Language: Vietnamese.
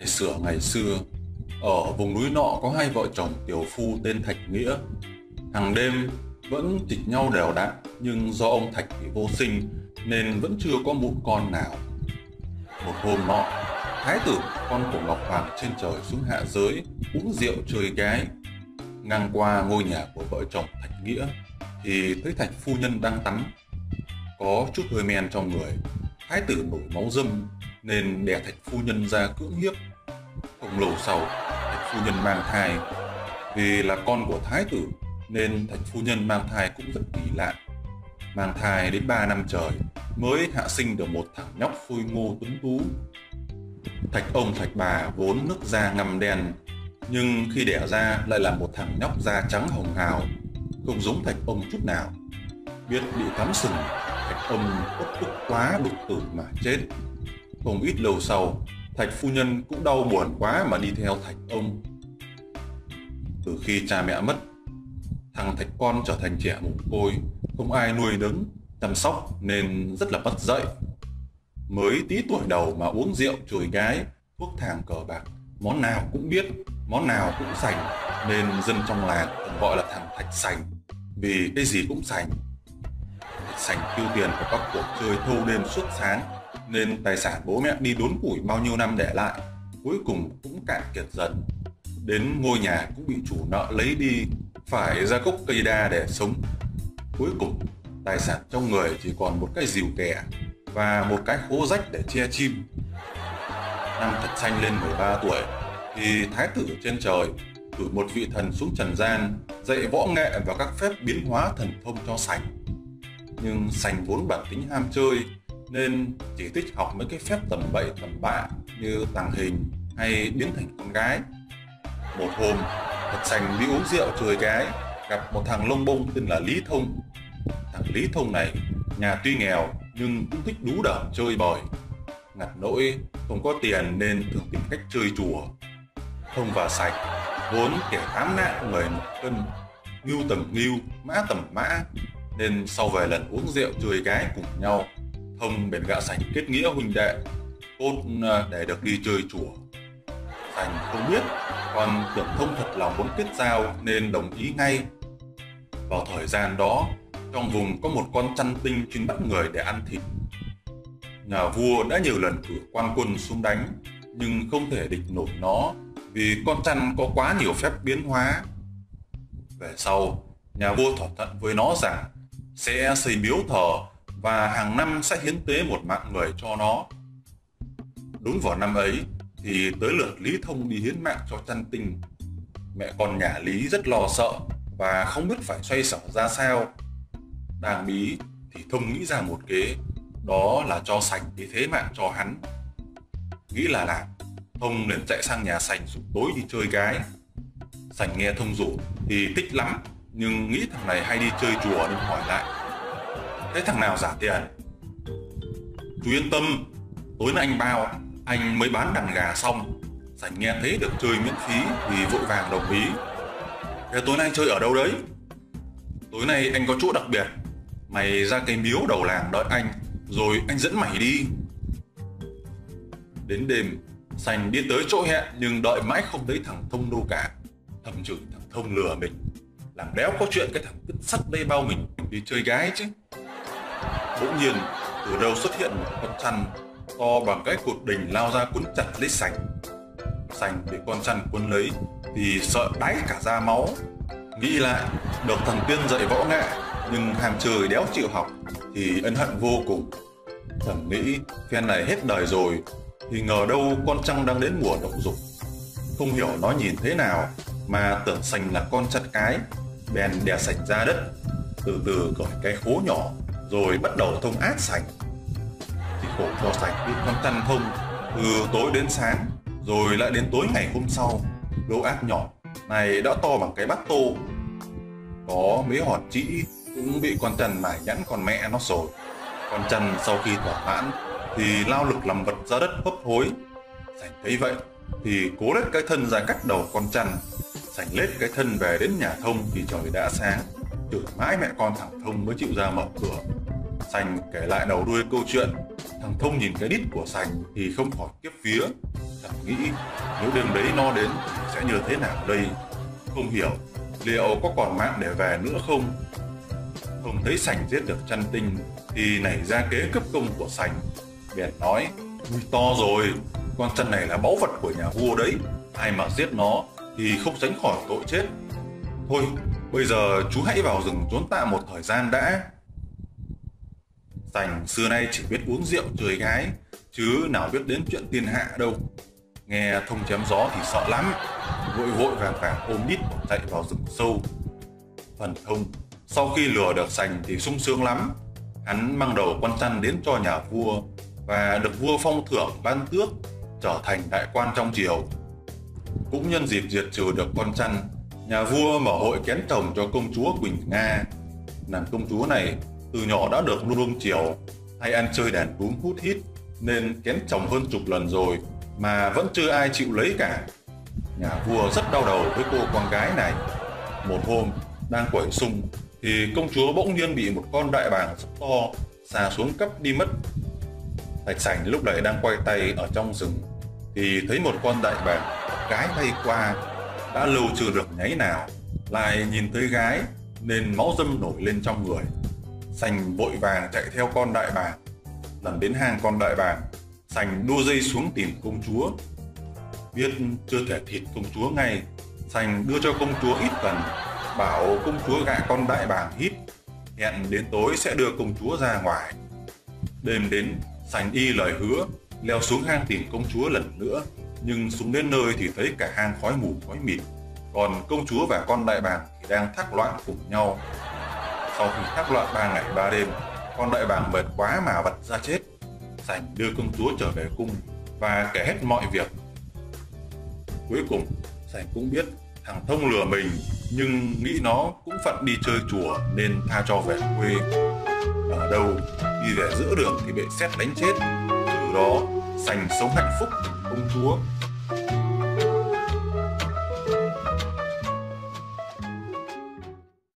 Ngày xưa ngày xưa, ở vùng núi nọ có hai vợ chồng tiểu phu tên Thạch Nghĩa. Hàng đêm vẫn thịt nhau đều đặn, nhưng do ông Thạch bị vô sinh nên vẫn chưa có mụn con nào. Một hôm nọ, Thái tử, con của Ngọc Hoàng trên trời xuống hạ giới, uống rượu chơi gái. Ngang qua ngôi nhà của vợ chồng Thạch Nghĩa, thì thấy Thạch phu nhân đang tắm. Có chút hơi men trong người, Thái tử nổi máu dâm nên đè Thạch phu nhân ra cưỡng hiếp. Không lâu sau, Thạch phu nhân mang thai. Vì là con của Thái tử nên Thạch phu nhân mang thai cũng rất kỳ lạ. Mang thai đến 3 năm trời mới hạ sinh được một thằng nhóc phôi ngô tuấn tú. Thạch ông thạch bà vốn nước da ngầm đen, nhưng khi đẻ ra lại là một thằng nhóc da trắng hồng hào, không giống thạch ông chút nào. Biết bị cắm sừng, thạch ông bất tức quá đục tử mà chết. Không ít lâu sau, thạch phu nhân cũng đau buồn quá mà đi theo thạch ông. Từ khi cha mẹ mất, thằng thạch con trở thành trẻ mồ côi, không ai nuôi nấng, chăm sóc nên rất là bất dậy. Mới tí tuổi đầu mà uống rượu chùi gái, thuốc thang cờ bạc, món nào cũng biết, món nào cũng sành, nên dân trong làng còn gọi là thằng thạch sành, vì cái gì cũng sành. Thạch sành tiêu tiền vào các cuộc chơi thâu đêm suốt sáng, nên tài sản bố mẹ đi đốn củi bao nhiêu năm để lại, cuối cùng cũng cạn kiệt dần. Đến ngôi nhà cũng bị chủ nợ lấy đi, phải ra gốc cây đa để sống. Cuối cùng, tài sản trong người chỉ còn một cái dìu kẻ và một cái khố rách để che chim. Năm thật xanh lên 13 tuổi, thì thái tử trên trời cử một vị thần xuống trần gian dạy võ nghệ và các phép biến hóa thần thông cho sành. Nhưng sành vốn bản tính ham chơi nên chỉ thích học mấy cái phép tầm bậy tầm bạ như tàng hình hay biến thành con gái. Một hôm, thật sành đi uống rượu chơi gái, gặp một thằng lông bông tên là Lý Thông. Thằng Lý Thông này, nhà tuy nghèo nhưng cũng thích đú đởm chơi bời. Ngặt nỗi không có tiền nên thường tìm cách chơi chùa. Thông và sạch, vốn kẻ tám nạn người một cân, ngưu tầm ngưu, mã tầm mã, nên sau vài lần uống rượu chơi gái cùng nhau, Thông bèn gạ sạch kết nghĩa huynh đệ, cốt à, để được đi chơi chùa. Sành không biết, còn tưởng Thông thật lòng muốn kết giao nên đồng ý ngay. Vào thời gian đó, trong vùng có một con chăn tinh chuyên bắt người để ăn thịt. Nhà vua đã nhiều lần cử quan quân xuống đánh, nhưng không thể địch nổi nó vì con chăn có quá nhiều phép biến hóa. Về sau, nhà vua thỏa thuận với nó rằng sẽ xây miếu thờ và hàng năm sẽ hiến tế một mạng người cho nó. Đúng vào năm ấy thì tới lượt Lý Thông đi hiến mạng cho chăn tinh. Mẹ con nhà Lý rất lo sợ và không biết phải xoay sở ra sao. Đang bí thì Thông nghĩ ra một kế, đó là cho sành đi thế mạng cho hắn. Nghĩ là làm, Thông liền chạy sang nhà sành rủ tối đi chơi gái. Sành nghe Thông rủ thì thích lắm, nhưng nghĩ thằng này hay đi chơi chùa nên hỏi lại. Thế thằng nào giả tiền? Chú yên tâm, tối nay anh bao, anh mới bán đàn gà xong. Sành nghe thấy được chơi miễn phí thì vội vàng đồng ý. Thế tối nay chơi ở đâu đấy? Tối nay anh có chỗ đặc biệt. Mày ra cái miếu đầu làng đợi anh, rồi anh dẫn mày đi. Đến đêm, Sành đi tới chỗ hẹn nhưng đợi mãi không thấy thằng Thông đâu cả. Thầm chửi thằng Thông lừa mình. Làm đéo có chuyện cái thằng cứt sắt đây bao mình đi chơi gái chứ. Bỗng nhiên, từ đâu xuất hiện một con chăn to bằng cái cột đình lao ra cuốn chặt lấy Sành. Sành bị con chăn cuốn lấy thì sợ đáy cả da máu. Nghĩ lại, được thần tiên dạy võ nghệ nhưng hàm trời đéo chịu học thì ân hận vô cùng. Thầm nghĩ phen này hết đời rồi thì ngờ đâu con trăng đang đến mùa động dục. Không hiểu nó nhìn thế nào mà tưởng sành là con chặt cái, bèn đè sành ra đất, từ từ cởi cái khố nhỏ rồi bắt đầu thông át sành. Thì khổ cho sành bị con chăn thông. Từ tối đến sáng, rồi lại đến tối ngày hôm sau. Lỗ ác nhỏ này đã to bằng cái bát tô. Có mấy hòn chỉ cũng bị con chăn mải nhẫn con mẹ nó rồi. Con chăn sau khi thỏa mãn thì lao lực làm vật ra đất hấp hối. Sành thấy vậy thì cố lết cái thân ra cắt đầu con chăn sành lết cái thân về đến nhà thông thì trời đã sáng. Chửi mãi mẹ con thằng thông mới chịu ra mở cửa sành kể lại đầu đuôi câu chuyện. Thằng thông nhìn cái đít của sành thì không khỏi kiếp vía thầm nghĩ, nếu đêm đấy nó đến sẽ như thế nào đây? Không hiểu liệu có còn mạng để về nữa không. Không thấy sành giết được chăn tinh thì nảy ra kế cấp công của sành, bèn nói, ui, to rồi, con chăn này là báu vật của nhà vua đấy. Ai mà giết nó thì không tránh khỏi tội chết. Thôi, bây giờ chú hãy vào rừng trốn tạm một thời gian đã sành xưa nay chỉ biết uống rượu chơi gái chứ nào biết đến chuyện tiền hạ đâu. Nghe thông chém gió thì sợ lắm. Vội vội vàng vàng ôm đít bỏ chạy vào rừng sâu. Phần thông, sau khi lừa được sành thì sung sướng lắm. Hắn mang đầu quan chăn đến cho nhà vua và được vua phong thưởng ban tước trở thành đại quan trong triều. Cũng nhân dịp diệt trừ được con chăn, nhà vua mở hội kén chồng cho công chúa quỳnh nga. Nàng công chúa này từ nhỏ đã được nuông chiều. Hay ăn chơi đàn đúm hút hít, nên kén chồng hơn chục lần rồi mà vẫn chưa ai chịu lấy cả. Nhà vua rất đau đầu với cô con gái này. Một hôm, đang quẩy sung thì công chúa bỗng nhiên bị một con đại bàng rất to xà xuống cấp đi mất. Thạch sành lúc này đang quay tay ở trong rừng, thì thấy một con đại bàng gái bay qua, đã lâu chưa được nháy nào, lại nhìn thấy gái nên máu dâm nổi lên trong người sành vội vàng chạy theo con đại bàng. Lần đến hang con đại bàng, sành đua dây xuống tìm công chúa. Biết chưa thể thịt công chúa ngay, sành đưa cho công chúa ít cần bảo công chúa gạ con đại bàng hít. Hẹn đến tối sẽ đưa công chúa ra ngoài. Đêm đến, sành y lời hứa, leo xuống hang tìm công chúa lần nữa. Nhưng xuống đến nơi thì thấy cả hang khói mù, khói mịt. Còn công chúa và con đại bàng thì đang thác loạn cùng nhau sau khi thác loạn ba ngày ba đêm, con đại bàng mệt quá mà vật ra chết, sành đưa công chúa trở về cung và kể hết mọi việc. Cuối cùng, sành cũng biết thằng thông lừa mình, nhưng nghĩ nó cũng phận đi chơi chùa nên tha cho về quê. Ở đâu đi về giữa đường thì bị xét đánh chết, từ đó sành sống hạnh phúc công chúa.